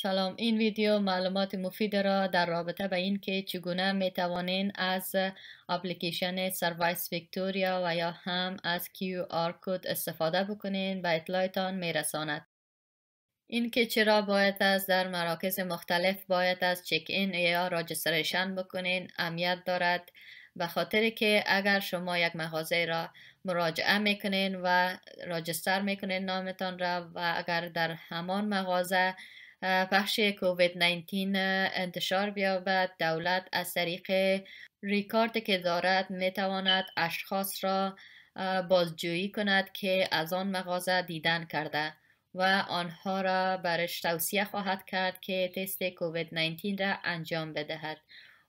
سلام این ویدیو معلومات مفید را در رابطه به این که چگونه می توانین از اپلیکیشن سروایس ویکتوریا و یا هم از QR کد استفاده بکنین و اطلاعتان می رساند. این که چرا باید از در مراکز مختلف باید از چک این یا راجستریشن بکنین اهمیت دارد به خاطر که اگر شما یک مغازه را مراجعه می‌کنین و راجستر می‌کنین نامتان را و اگر در همان مغازه بخش کووید 19 انتشار بیابد. دولت از طریق ریکارد که دارد می‌تواند اشخاص را بازجویی کند که از آن مغازه دیدن کرده و آنها را برش توصیه خواهد کرد که تست کووید 19 را انجام بدهد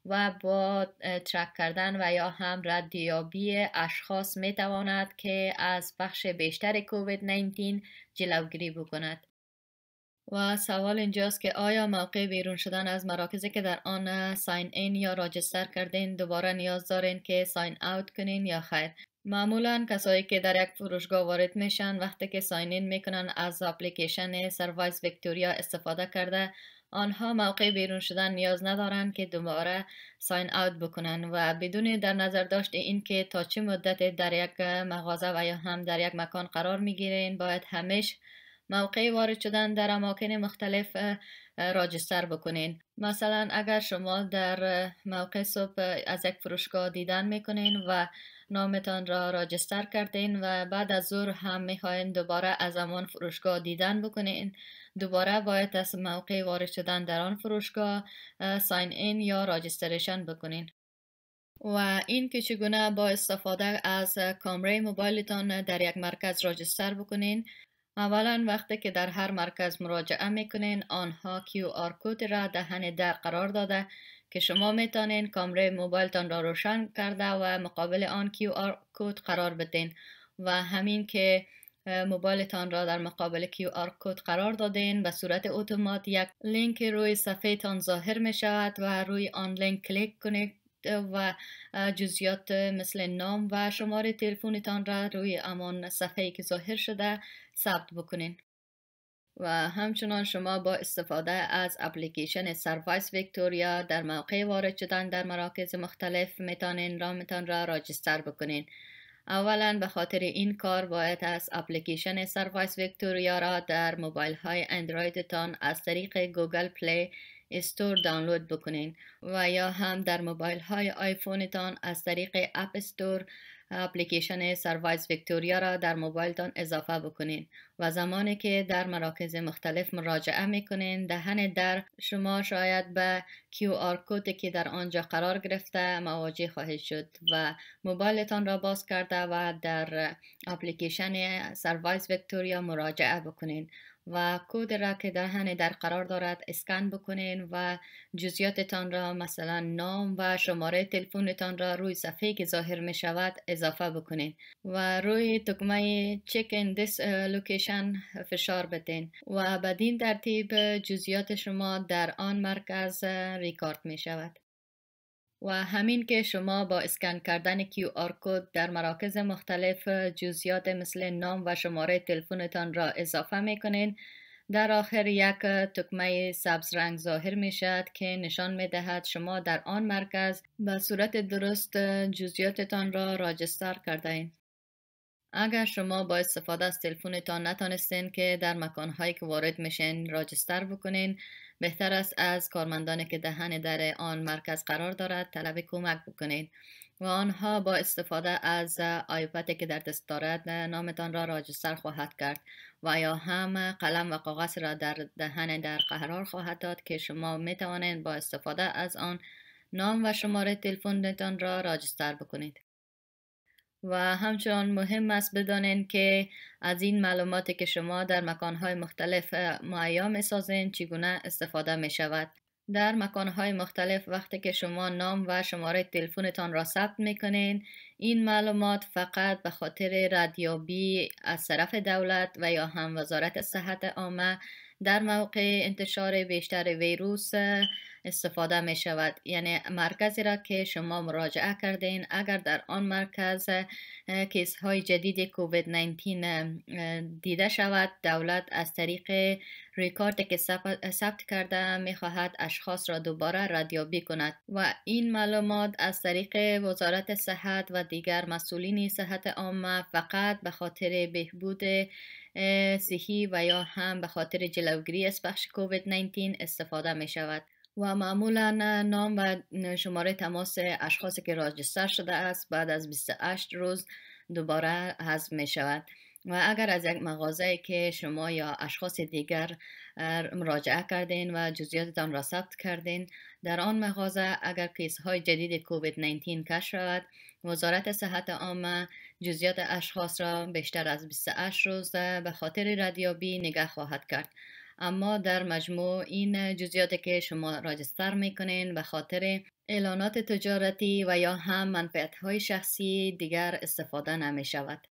و با ترک کردن و یا هم ردیابی اشخاص می تواند که از بخش بیشتر کووید 19 جلوگیری بکند. و سوال اینجاست که آیا موقع بیرون شدن از مراکزی که در آن ساین این یا راجستر کردین دوباره نیاز دارین که ساین اوت کنین یا خیر؟ معمولا کسایی که در یک فروشگاه وارد میشن وقتی که ساین این می‌کنن از اپلیکیشن سروایس ویکتوریا استفاده کرده آنها موقع بیرون شدن نیاز ندارند که دوباره ساین اوت بکنن و بدون در نظر داشت اینکه تا چه مدت در یک مغازه و یا هم در یک مکان قرار می‌گیرین باید همیشه موقع وارد شدن در اماکن مختلف راجستر بکنین. مثلا اگر شما در موقع صبح از یک فروشگاه دیدن می‌کنین و نامتان را راجستر کردین و بعد از ظهر هم می‌خواین دوباره از امان فروشگاه دیدن بکنین دوباره باید از موقع وارد شدن در آن فروشگاه ساین این یا راجستریشن بکنین. و این که چگونه با استفاده از کامره موبایلتان در یک مرکز راجستر بکنین اولا وقتی که در هر مرکز مراجعه می‌کنین آنها QR code را دهن در قرار داده که شما می‌تونین کامره موبایلتان را روشن کرده و مقابل آن QR code قرار بدین و همین که موبایلتان را در مقابل QR code قرار دادین به صورت اتومات یک لینک روی صفحه تان ظاهر می شود و روی آن لینک کلیک کنید و جزیات مثل نام و شماره تلفنتان را روی همان صفحه که ظاهر شده ثبت بکنین. و همچنان شما با استفاده از اپلیکیشن Service Victoria در موقع وارد شدن در مراکز مختلف می‌تونین نامتان را register بکنین. اولا به خاطر این کار باید از اپلیکیشن Service Victoria را در موبایل های اندرویدتان از طریق Google Play Store دانلود بکنین و یا هم در موبایل های آیفونتان از طریق App Store اپلیکیشن سروایز ویکتوریا را در موبایلتان اضافه بکنین و زمانی که در مراکز مختلف مراجعه می‌کنین دهن در شما شاید به QR کد که در آنجا قرار گرفته مواجه خواهید شد و موبایلتان را باز کرده و در اپلیکیشن سروایز ویکتوریا مراجعه بکنین. و کود را که دهن در قرار دارد اسکن بکنین و جزیاتتان را مثلا نام و شماره تلفنتان را روی صفحه که ظاهر می شود اضافه بکنین و روی دکمه check in this location فشار بدین و بدین ترتیب جزیات شما در آن مرکز ریکارد می شود و همین که شما با اسکن کردن QR code در مراکز مختلف جزئیات مثل نام و شماره تلفنتان را اضافه می کنین در آخر یک تکمه سبز رنگ ظاهر می شد که نشان می دهد شما در آن مرکز به صورت درست جزئیاتتان را راجستر کرده این. اگر شما با استفاده از تلفنتان نتانستین که در مکانهایی که وارد میشین راجستر بکنین بهتر است از کارمندانی که دهن در آن مرکز قرار دارد طلب کمک بکنید و آنها با استفاده از آیپدی که در دست دارد نامتان را راجستر خواهد کرد و یا هم قلم و کاغذ را در دهن در قرار خواهد داد که شما می توانید با استفاده از آن نام و شماره تلفنتان را راجستر بکنید. و همچنان مهم است بدانید که از این معلوماتی که شما در مکانهای مختلف معیا می چگونه استفاده می شود. در مکانهای مختلف وقتی که شما نام و شماره تلفنتان را ثبت می این معلومات فقط به خاطر ردیابی از طرف دولت و یا هم وزارت صحت عامه در موقع انتشار بیشتر ویروس استفاده می شود. یعنی مرکزی را که شما مراجعه کردین اگر در آن مرکز کیس های جدید کووید 19 دیده شود دولت از طریق ریکارد که ثبت کرده می خواهد اشخاص را دوباره ردیابی کند. و این معلومات از طریق وزارت صحت و دیگر مسئولین صحت عامه فقط به خاطر بهبود صحی و یا هم به خاطر جلوگیری از بخش کووید 19 استفاده می شود. و معمولا نام و شماره تماس اشخاصی که راجستر شده است بعد از 28 روز دوباره حذف می شود و اگر از یک مغازه که شما یا اشخاص دیگر مراجعه کردین و جزئیاتتان را ثبت کردین در آن مغازه اگر کیس های جدید کووید 19 کش شود وزارت صحت عامه جزئیات اشخاص را بیشتر از 28 روز به خاطر ردیابی نگه خواهد کرد. اما در مجموع این جزئیاتی که شما راجستر می‌کنین به خاطر اعلانات تجارتی و یا هم منفعت های شخصی دیگر استفاده نمی شود.